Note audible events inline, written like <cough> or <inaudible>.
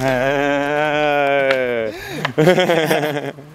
Ha <laughs>